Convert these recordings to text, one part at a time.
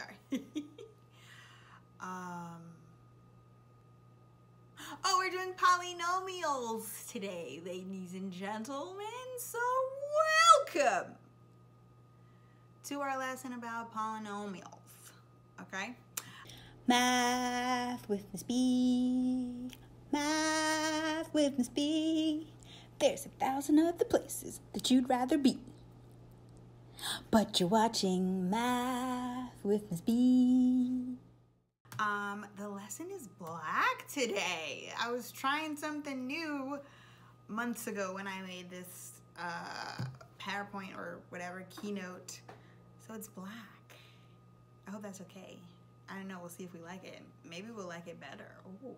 Sorry. um, oh, we're doing polynomials today, ladies and gentlemen. So welcome to our lesson about polynomials. Okay? Math with Miss B. Math with Miss B. There's a thousand other places that you'd rather be. But you're watching Math with Miss B. Um, the lesson is black today. I was trying something new months ago when I made this uh, PowerPoint or whatever keynote. So it's black. I hope that's okay. I don't know. We'll see if we like it. Maybe we'll like it better. Ooh.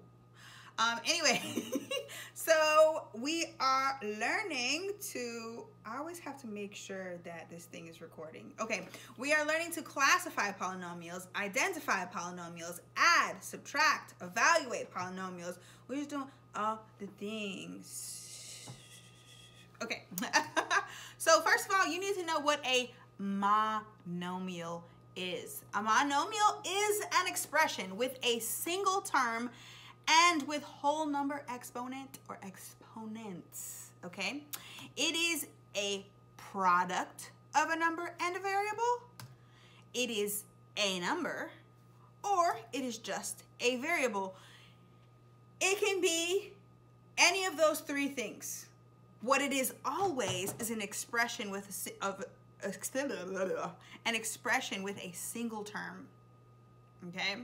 Um, anyway, so we are learning to, I always have to make sure that this thing is recording. Okay, we are learning to classify polynomials, identify polynomials, add, subtract, evaluate polynomials. We're just doing all the things. Okay, so first of all, you need to know what a monomial is. A monomial is an expression with a single term and with whole number exponent or exponents, okay? It is a product of a number and a variable. It is a number or it is just a variable. It can be any of those three things. What it is always is an expression with a, of an expression with a single term. Okay?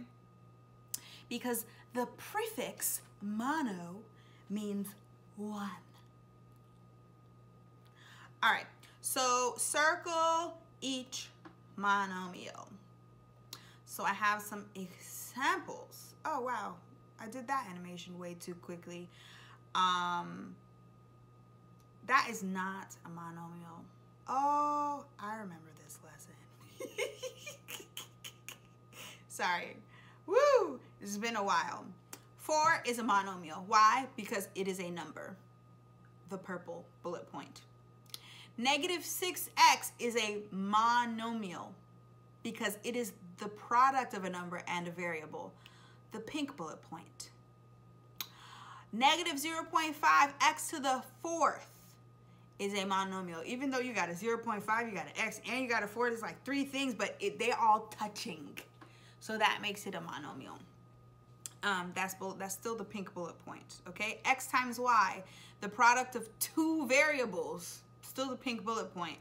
Because the prefix mono means one. All right, so circle each monomial. So I have some examples. Oh, wow. I did that animation way too quickly. Um, that is not a monomial. Oh, I remember this lesson. Sorry. Woo! It's been a while. Four is a monomial. Why? Because it is a number. The purple bullet point. Negative 6x is a monomial because it is the product of a number and a variable. The pink bullet point. Negative 0.5x to the fourth is a monomial. Even though you got a 0.5, you got an x, and you got a 4, it's like three things, but it, they're all touching. So that makes it a monomial. Um, that's, that's still the pink bullet point, okay? X times Y, the product of two variables, still the pink bullet point.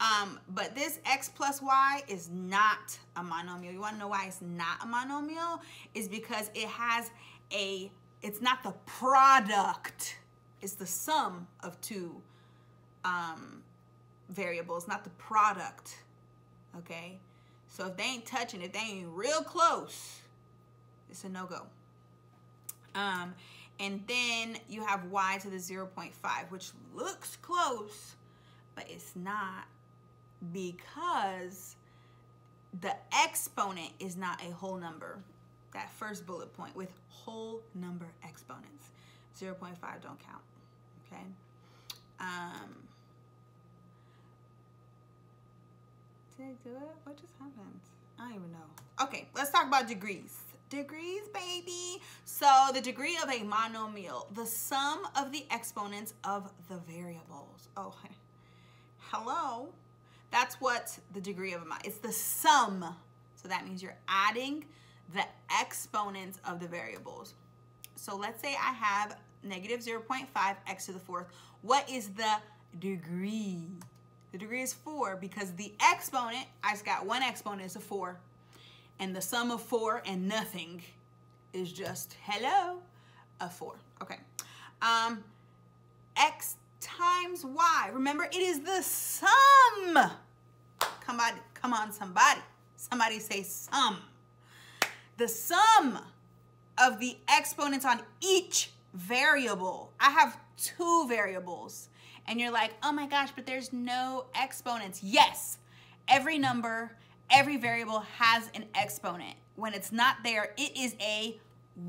Um, but this x plus y is not a monomial. You want to know why it's not a monomial? Is because it has a, it's not the product. It's the sum of two um, variables, not the product, okay? So if they ain't touching, if they ain't real close, it's a no-go. Um, and then you have y to the 0.5, which looks close, but it's not because the exponent is not a whole number. That first bullet point with whole number exponents. 0.5 don't count, okay? Um, did I do it? What just happened? I don't even know. Okay, let's talk about degrees. Degrees, baby. So the degree of a monomial, the sum of the exponents of the variables. Oh, hello. That's what the degree of a, it's the sum. So that means you're adding the exponents of the variables. So let's say I have negative 0.5 x to the fourth. What is the degree? The degree is 4 because the exponent, I just got one exponent, is a 4. And the sum of 4 and nothing is just, hello, a 4. Okay. Um, x times y. Remember, it is the sum. Come on, come on, somebody. Somebody say sum. The sum of the exponents on each variable. I have two variables. And you're like, oh my gosh, but there's no exponents. Yes, every number, every variable has an exponent. When it's not there, it is a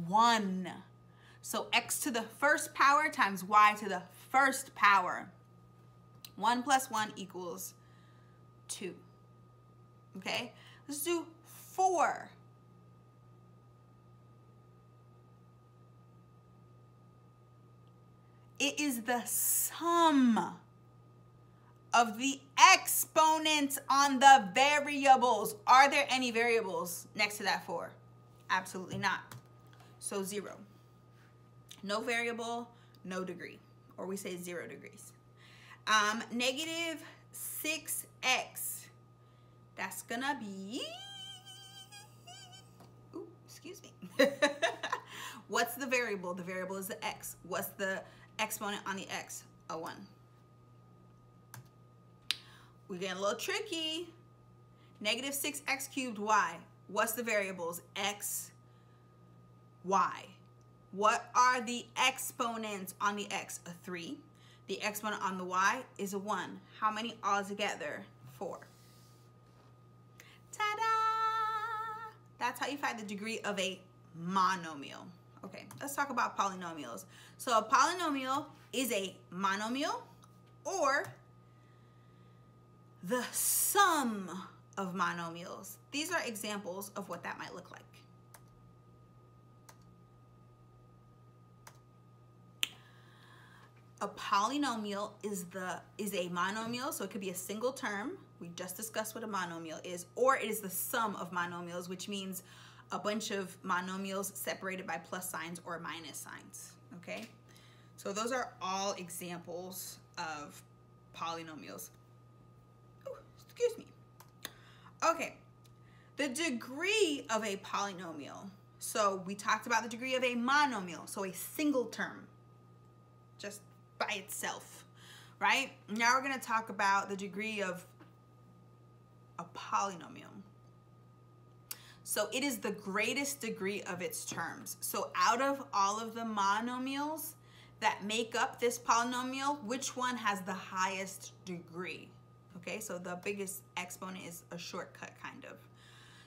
one. So x to the first power times y to the first power. One plus one equals two. Okay, let's do 4. It is the sum of the exponents on the variables. Are there any variables next to that 4? Absolutely not. So 0. No variable, no degree. Or we say 0 degrees. Um, negative 6x. That's to be... Ooh, excuse me. What's the variable? The variable is the x. What's the exponent on the x? A 1. We're getting a little tricky. Negative 6x cubed y. What's the variables? x, y. What are the exponents on the x? A 3. The exponent on the y is a 1. How many altogether? 4. Ta-da! That's how you find the degree of a monomial. Okay, let's talk about polynomials. So a polynomial is a monomial or the sum of monomials. These are examples of what that might look like. A polynomial is the is a monomial, so it could be a single term. We just discussed what a monomial is, or it is the sum of monomials, which means a bunch of monomials separated by plus signs or minus signs, okay? So those are all examples of polynomials. Excuse me. Okay, the degree of a polynomial. So we talked about the degree of a monomial, so a single term, just by itself, right? Now we're gonna talk about the degree of a polynomial. So it is the greatest degree of its terms. So out of all of the monomials that make up this polynomial, which one has the highest degree? Okay, so the biggest exponent is a shortcut kind of.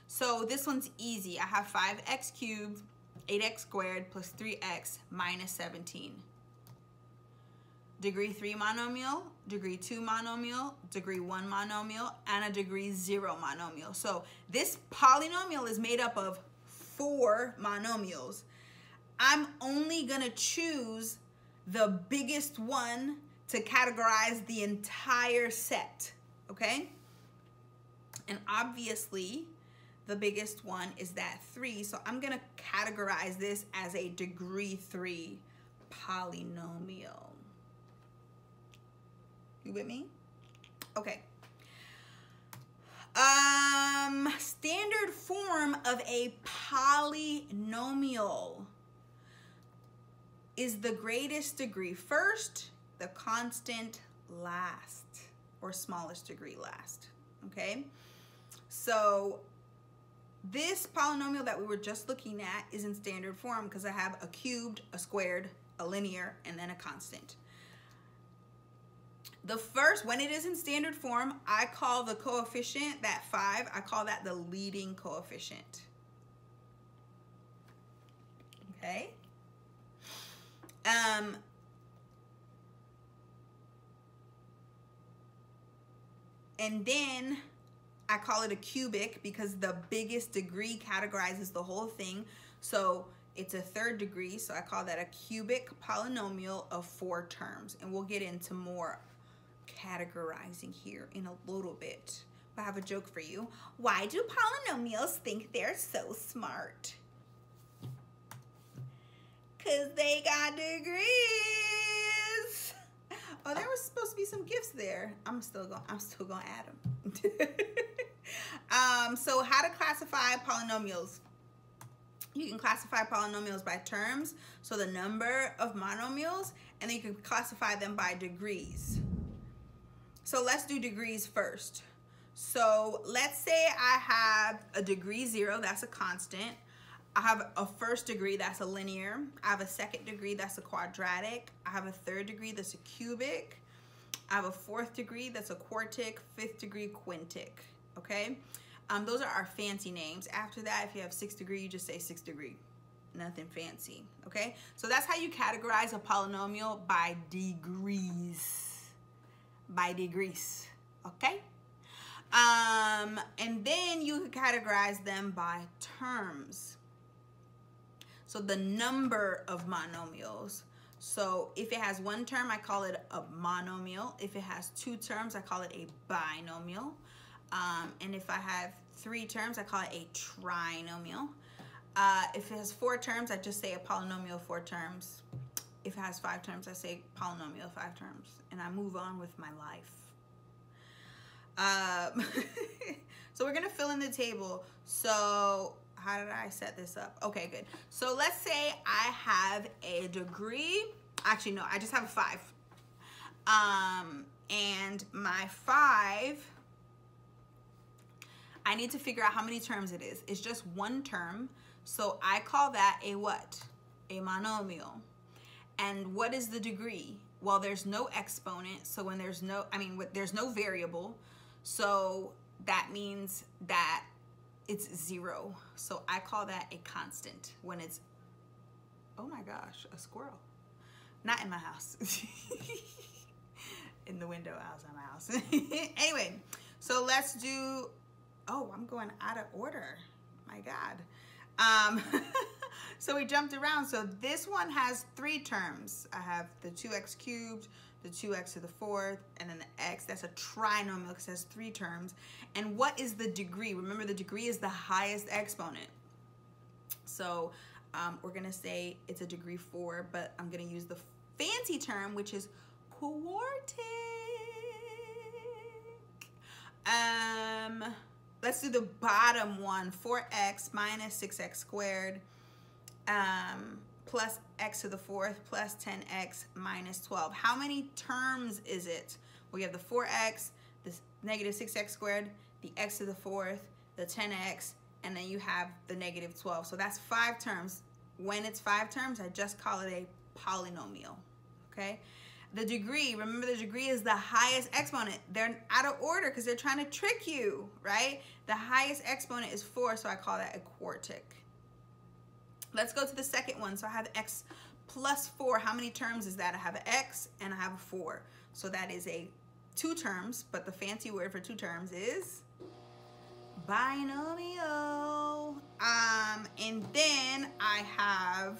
So this one's easy. I have 5x cubed, 8x squared plus 3x minus 17 degree 3 monomial, degree 2 monomial, degree 1 monomial, and a degree 0 monomial. So this polynomial is made up of four monomials. I'm only going to choose the biggest one to categorize the entire set, okay? And obviously, the biggest one is that 3, so I'm to categorize this as a degree 3 polynomial. You with me? Okay. Um, standard form of a polynomial is the greatest degree first, the constant last, or smallest degree last, okay? So this polynomial that we were just looking at is in standard form because I have a cubed, a squared, a linear, and then a constant. The first, when it is in standard form, I call the coefficient, that 5, I call that the leading coefficient. Okay? Um, and then I call it a cubic because the biggest degree categorizes the whole thing. So it's a third degree, so I call that a cubic polynomial of four terms. And we'll get into more categorizing here in a little bit. But I have a joke for you. Why do polynomials think they're so smart? Cause they got degrees. Oh, there was supposed to be some gifts there. I'm still going. I'm still going to add them. um, so, how to classify polynomials? You can classify polynomials by terms, so the number of monomials, and then you can classify them by degrees. So let's do degrees first. So let's say I have a degree zero, that's a constant. I have a first degree, that's a linear. I have a second degree, that's a quadratic. I have a third degree, that's a cubic. I have a fourth degree, that's a quartic. Fifth degree, quintic, okay? Um, those are our fancy names. After that, if you have sixth degree, you just say sixth degree. Nothing fancy, okay? So that's how you categorize a polynomial by degrees by degrees, okay? Um, and then you can categorize them by terms. So the number of monomials. So if it has one term, I call it a monomial. If it has two terms, I call it a binomial. Um, and if I have three terms, I call it a trinomial. Uh, if it has four terms, I just say a polynomial four terms. If it has five terms, I say polynomial five terms. And I move on with my life. Um, so we're gonna fill in the table. So how did I set this up? Okay, good. So let's say I have a degree. Actually, no, I just have a five. Um, and my five, I need to figure out how many terms it is. It's just one term. So I call that a what? A monomial. And what is the degree? Well, there's no exponent. So when there's no, I mean, there's no variable. So that means that it's zero. So I call that a constant when it's, oh my gosh, a squirrel. Not in my house. in the window outside my house. anyway, so let's do, oh, I'm going out of order. My God. Um, so we jumped around. So this one has three terms. I have the 2x cubed, the 2x to the fourth, and then the x. That's a trinomial because it has three terms. And what is the degree? Remember, the degree is the highest exponent. So um, we're going to say it's a degree 4, but I'm going to use the fancy term, which is quartic. Um, let's do the bottom one, 4x minus 6x squared um, plus x to the fourth plus 10x minus 12. How many terms is it? We have the 4x, the negative 6x squared, the x to the fourth, the 10x, and then you have the negative 12. So that's five terms. When it's five terms, I just call it a polynomial, okay? The degree, remember the degree is the highest exponent. They're out of order because they're trying to trick you, right? The highest exponent is four, so I call that a quartic. Let's go to the second one. So I have x plus four. How many terms is that? I have an x and I have a four. So that is a two terms, but the fancy word for two terms is binomial. Um, and then I have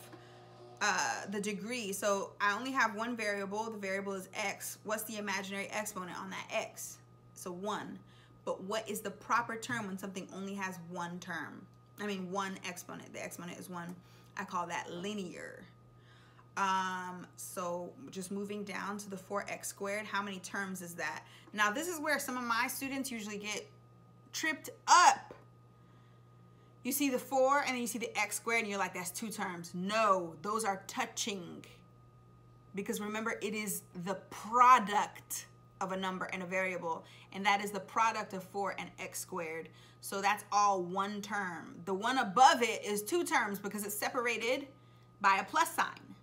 uh, the degree. So I only have one variable. The variable is x. What's the imaginary exponent on that x? So one. But what is the proper term when something only has one term? I mean, one exponent. The exponent is one. I call that linear. Um, so just moving down to the 4x squared, how many terms is that? Now, this is where some of my students usually get tripped up. You see the 4 and then you see the x squared and you're like, that's two terms. No, those are touching. Because remember, it is the product of a number and a variable, and that is the product of 4 and x squared. So that's all one term. The one above it is two terms because it's separated by a plus sign.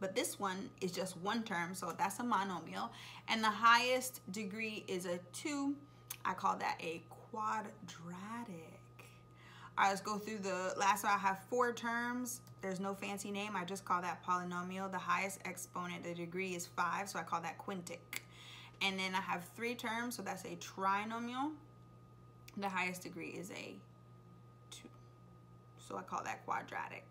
But this one is just one term, so that's a monomial. And the highest degree is a 2. I call that a quadratic. All right, let's go through the last one. I have four terms. There's no fancy name. I just call that polynomial. The highest exponent, the degree is 5, so I call that quintic. And then I have three terms, so that's a trinomial. The highest degree is a 2. So I call that quadratic.